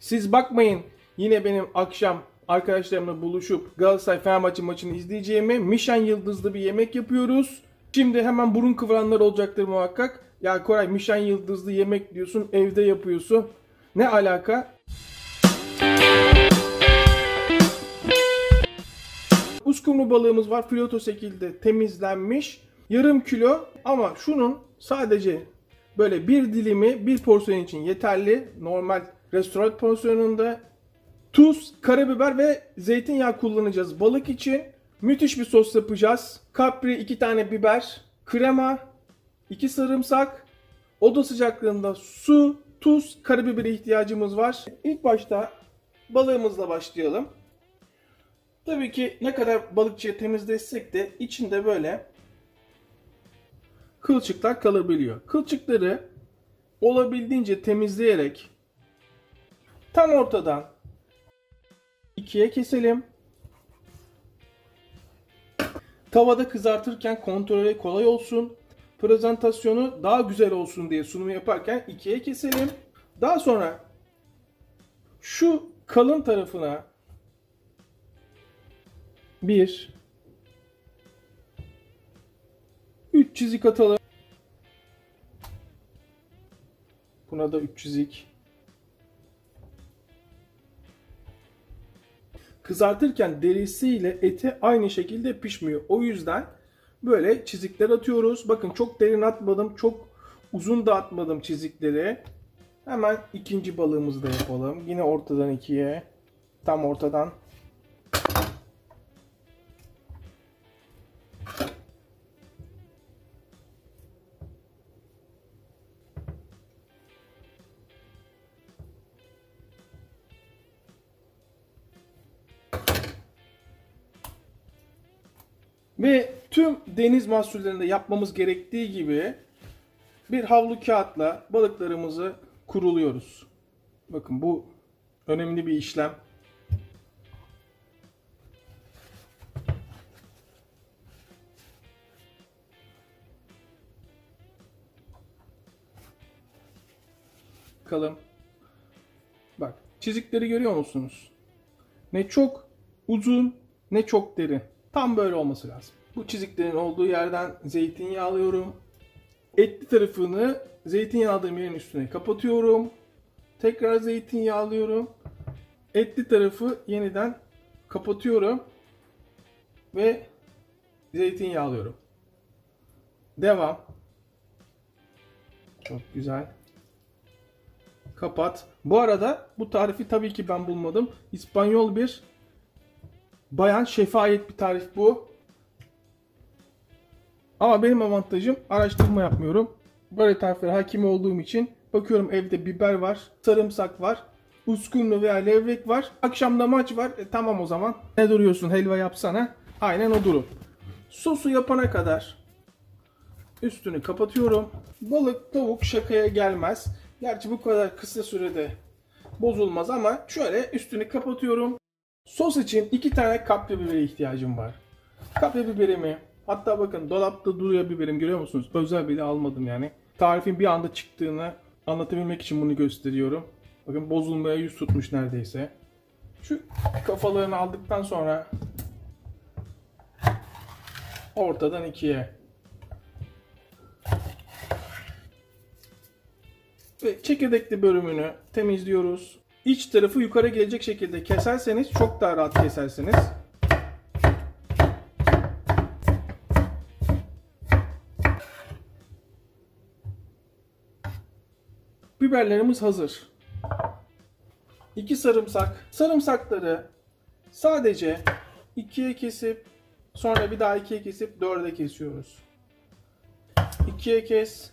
Siz bakmayın yine benim akşam arkadaşlarımla buluşup Galatasaray Fenerbahçe maçını izleyeceğime Mişen yıldızlı bir yemek yapıyoruz. Şimdi hemen burun kıvıranlar olacaktır muhakkak. Ya Koray Mişen yıldızlı yemek diyorsun evde yapıyorsun. Ne alaka? Uskumru balığımız var. Filoto şekilde temizlenmiş. Yarım kilo ama şunun sadece böyle bir dilimi bir porsiyon için yeterli. Normal restoran porsiyonunda tuz, karabiber ve zeytinyağı kullanacağız balık için. Müthiş bir sos yapacağız. Kapri, iki tane biber, krema, iki sarımsak, oda sıcaklığında su, tuz, karabibere ihtiyacımız var. İlk başta balığımızla başlayalım. Tabii ki ne kadar balıkçıya temizletsek de içinde böyle kılçıklar kalabiliyor. Kılçıkları olabildiğince temizleyerek tam ortadan ikiye keselim. Tavada kızartırken kontrolü kolay olsun. Prezentasyonu daha güzel olsun diye sunumu yaparken ikiye keselim. Daha sonra şu kalın tarafına bir üç çizik atalım. Buna da üç çizik. Kızartırken derisiyle eti aynı şekilde pişmiyor. O yüzden böyle çizikler atıyoruz. Bakın çok derin atmadım. Çok uzun da atmadım çizikleri. Hemen ikinci balığımızı da yapalım. Yine ortadan ikiye. Tam ortadan. Deniz mahsullerinde yapmamız gerektiği gibi bir havlu kağıtla balıklarımızı kuruluyoruz. Bakın bu önemli bir işlem. Bakalım. Bak çizikleri görüyor musunuz? Ne çok uzun ne çok derin. Tam böyle olması lazım. Bu çiziklerin olduğu yerden zeytinyağı alıyorum. Etli tarafını zeytinyağı aldığım yerin üstüne kapatıyorum. Tekrar zeytinyağı alıyorum. Etli tarafı yeniden kapatıyorum. Ve zeytinyağı alıyorum. Devam. Çok güzel. Kapat. Bu arada bu tarifi tabii ki ben bulmadım. İspanyol bir bayan şefayet bir tarif bu. Ama benim avantajım araştırma yapmıyorum. Böyle tariflere hakim olduğum için bakıyorum evde biber var, sarımsak var, uskumru veya levrek var. Akşamda maç var. E, tamam o zaman. Ne duruyorsun helva yapsana. Aynen o durum. Sosu yapana kadar üstünü kapatıyorum. Balık, tavuk şakaya gelmez. Gerçi bu kadar kısa sürede bozulmaz ama şöyle üstünü kapatıyorum. Sos için iki tane kapya bibere ihtiyacım var. Kapya biberimi hatta bakın dolapta duruyor biberim görüyor musunuz? Özel bile almadım yani. Tarifin bir anda çıktığını anlatabilmek için bunu gösteriyorum. Bakın bozulmaya yüz tutmuş neredeyse. Şu kafalarını aldıktan sonra ortadan ikiye ve çekirdekli bölümünü temizliyoruz. İç tarafı yukarı gelecek şekilde keserseniz çok daha rahat kesersiniz. Biberlerimiz hazır. İki sarımsak. Sarımsakları sadece ikiye kesip sonra bir daha ikiye kesip dörde kesiyoruz. İkiye kes,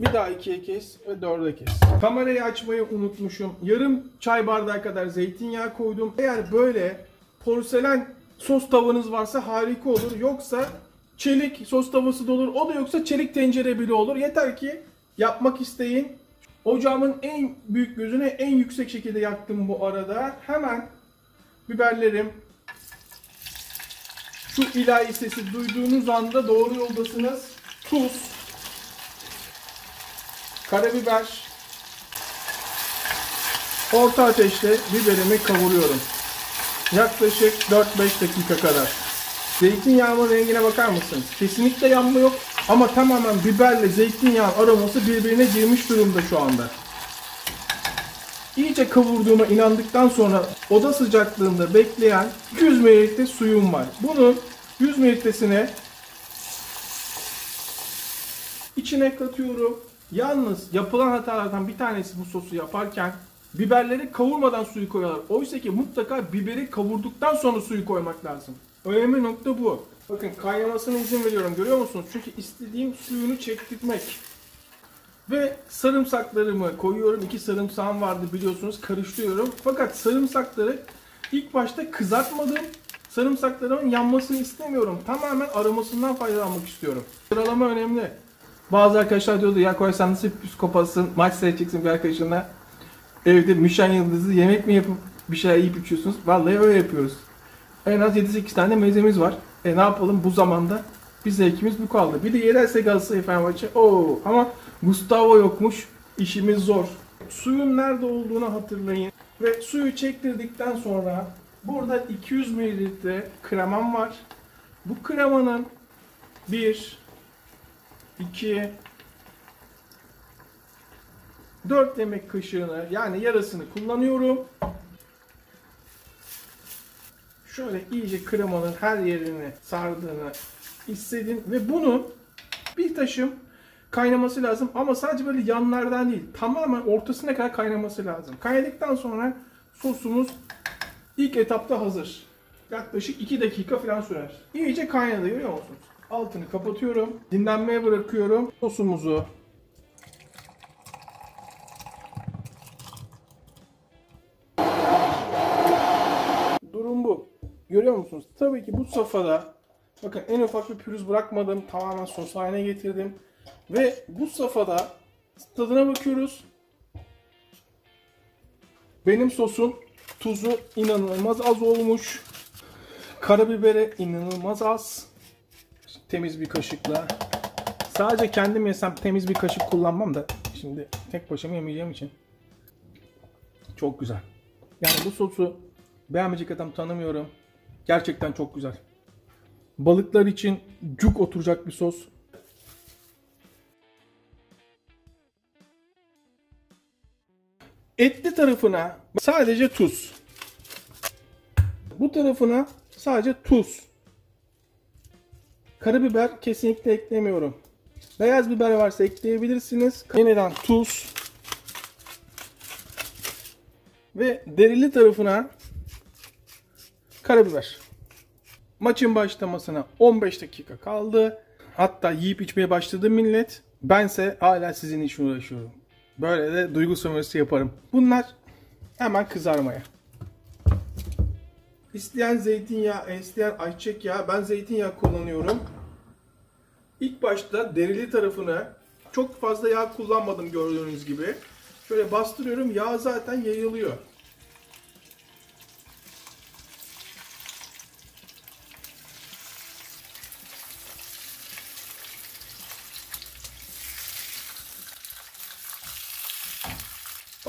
bir daha ikiye kes ve dörde kes. Kamerayı açmayı unutmuşum. Yarım çay bardağı kadar zeytinyağı koydum. Eğer böyle porselen sos tavanız varsa harika olur. Yoksa çelik sos tavası da olur. O da yoksa çelik tencere bile olur. Yeter ki yapmak isteyin. Ocağımın en büyük gözüne en yüksek şekilde yaktım bu arada. Hemen biberlerim şu ilahi sesi duyduğunuz anda doğru yoldasınız. Tuz, karabiber, Orta ateşte biberimi kavuruyorum. Yaklaşık 4-5 dakika kadar. Zeytinyağının rengine bakar mısınız? Kesinlikle yanma yok ama tamamen biberle zeytinyağı aroması birbirine girmiş durumda şu anda. İyice kavurduğuma inandıktan sonra oda sıcaklığında bekleyen 200 ml suyum var. Bunun 100 ml'sine içine katıyorum. Yalnız yapılan hatalardan bir tanesi bu sosu yaparken biberleri kavurmadan suyu koyuyorlar. Oysa ki mutlaka biberi kavurduktan sonra suyu koymak lazım. Önemli nokta bu. Bakın kaynamasına izin veriyorum görüyor musunuz? Çünkü istediğim suyunu çektirmek. Ve sarımsaklarımı koyuyorum. İki sarımsağım vardı biliyorsunuz karıştırıyorum. Fakat sarımsakları ilk başta kızartmadım. Sarımsaklarımın yanmasını istemiyorum. Tamamen aromasından faydalanmak istiyorum. Sıralama önemli. Bazı arkadaşlar diyordu ya Koray sen nasıl psikopatsın maç seyredeceksin bir arkadaşınla. Evde Müşen Yıldızı yemek mi yapıp bir şey yiyip içiyorsunuz. Vallahi öyle yapıyoruz. En az 7-8 tane mezemiz var. E ne yapalım bu zamanda bir zevkimiz bu kaldı. Bir de yenerse Galatasaray Fenerbahçe. Oo ama Gustavo yokmuş. İşimiz zor. Suyun nerede olduğunu hatırlayın. Ve suyu çektirdikten sonra burada 200 mililitre kremam var. Bu kremanın 1 2 4 yemek kaşığını yani yarısını kullanıyorum. Şöyle iyice kremanın her yerini sardığını hissedin ve bunu bir taşım kaynaması lazım ama sadece böyle yanlardan değil tamamen ortasına kadar kaynaması lazım. Kaynadıktan sonra sosumuz ilk etapta hazır. Yaklaşık 2 dakika falan sürer. İyice kaynadı görüyor musunuz? Altını kapatıyorum. Dinlenmeye bırakıyorum. Sosumuzu Durum bu. Görüyor musunuz? Tabii ki bu safhada bakın en ufak bir pürüz bırakmadım. Tamamen sos haline getirdim. Ve bu safhada tadına bakıyoruz. Benim sosun tuzu inanılmaz az olmuş. Karabiberi inanılmaz az. Temiz bir kaşıkla. Sadece kendim yesem temiz bir kaşık kullanmam da şimdi tek başıma yemeyeceğim için. Çok güzel. Yani bu sosu beğenmeyecek adam tanımıyorum. Gerçekten çok güzel. Balıklar için cuk oturacak bir sos. Etli tarafına sadece tuz. Bu tarafına sadece tuz. Karabiber kesinlikle eklemiyorum. Beyaz biber varsa ekleyebilirsiniz. Yeniden tuz. Ve derili tarafına karabiber. Maçın başlamasına 15 dakika kaldı. Hatta yiyip içmeye başladı millet. Bense hala sizin için uğraşıyorum. Böyle de duygu sömürüsü yaparım. Bunlar hemen kızarmaya. İsteyen zeytinyağı, isteyen ayçiçek yağı. Ben zeytinyağı kullanıyorum. İlk başta derili tarafını çok fazla yağ kullanmadım gördüğünüz gibi. Şöyle bastırıyorum. Yağ zaten yayılıyor.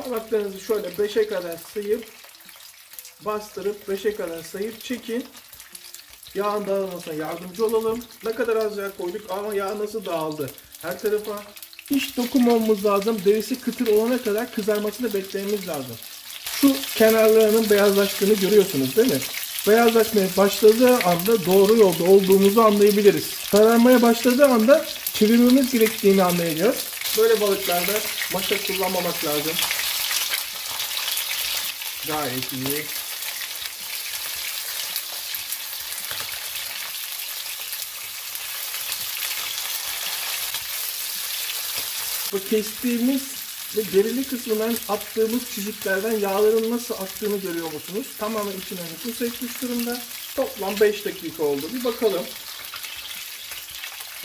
Parmaklarınızı şöyle 5'e kadar sayıp bastırıp 5'e kadar sayıp çekin. Yağın dağılmasına yardımcı olalım. Ne kadar az yağ koyduk ama yağ nasıl dağıldı? Her tarafa hiç dokunmamamız lazım. Derisi kıtır olana kadar kızarmasını beklememiz lazım. Şu kenarlarının beyazlaştığını görüyorsunuz değil mi? Beyazlaşmaya başladığı anda doğru yolda olduğumuzu anlayabiliriz. Kararmaya başladığı anda çevirmemiz gerektiğini anlayacağız. Böyle balıklarda maşa kullanmamak lazım. Gayet iyi. Bu kestiğimiz ve derili kısmından attığımız çiziklerden yağların nasıl aktığını görüyor musunuz? Tamamen içine nüfus etmiş durumda. Toplam 5 dakika oldu. Bir bakalım.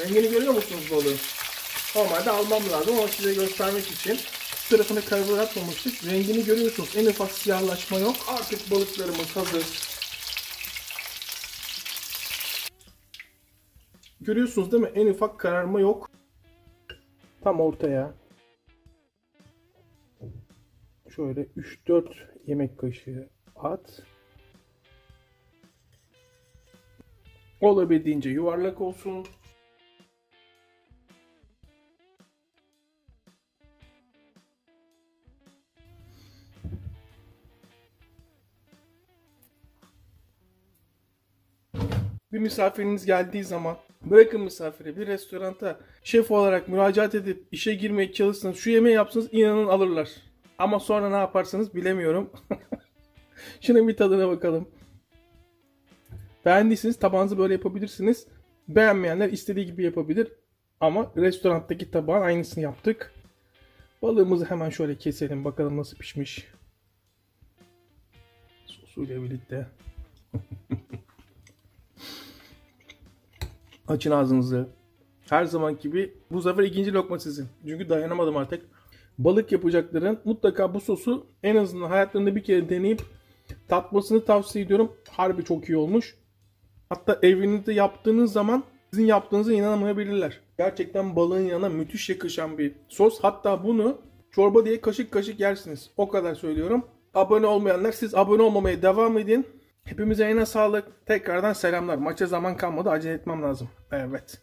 Rengini görüyor musunuz balığı? Normalde almam lazım ama size göstermek için şu tarafını karbonatmamıştık. Rengini görüyorsunuz. En ufak siyahlaşma yok. Artık balıklarımız hazır. Görüyorsunuz değil mi? En ufak kararma yok. Tam ortaya. şöyle 3-4 yemek kaşığı at. Olabildiğince yuvarlak olsun. Bir misafiriniz geldiği zaman bırakın misafiri bir restoranta şef olarak müracaat edip işe girmeye çalışsanız şu yemeği yapsanız inanın alırlar. Ama sonra ne yaparsanız bilemiyorum. Şunun bir tadına bakalım. Beğendiyseniz tabağınızı böyle yapabilirsiniz. Beğenmeyenler istediği gibi yapabilir. Ama restoranttaki tabağın aynısını yaptık. Balığımızı hemen şöyle keselim bakalım nasıl pişmiş. Sosuyla birlikte. Açın ağzınızı. Her zaman gibi bu sefer ikinci lokma sizin. Çünkü dayanamadım artık. Balık yapacakların mutlaka bu sosu en azından hayatlarında bir kere deneyip tatmasını tavsiye ediyorum. Harbi çok iyi olmuş. Hatta evinizde yaptığınız zaman sizin yaptığınıza inanamayabilirler. Gerçekten balığın yanına müthiş yakışan bir sos. Hatta bunu çorba diye kaşık kaşık yersiniz. O kadar söylüyorum. Abone olmayanlar siz abone olmamaya devam edin. Hepimize yine sağlık. Tekrardan selamlar. Maça zaman kalmadı. Acele etmem lazım. Evet.